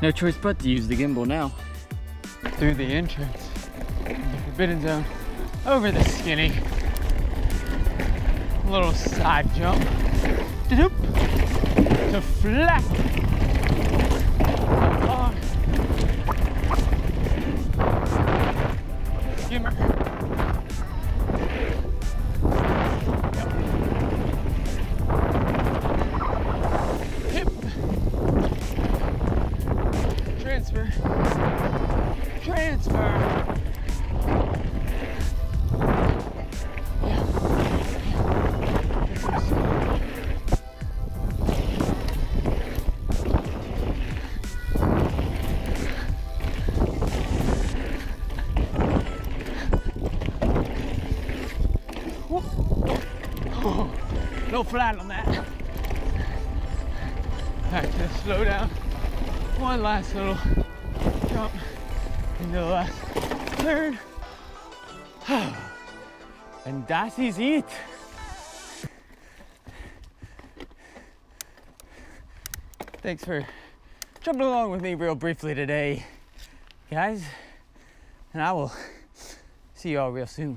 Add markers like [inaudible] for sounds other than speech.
No choice but to use the gimbal now. Through the entrance the Forbidden Zone, over the skinny. Little side jump. To flat. Transfer. Transfer. Oh. No flat on that. Back to slow down. One last little jump into the last third. [sighs] and that is it. Thanks for jumping along with me real briefly today, guys. And I will see you all real soon.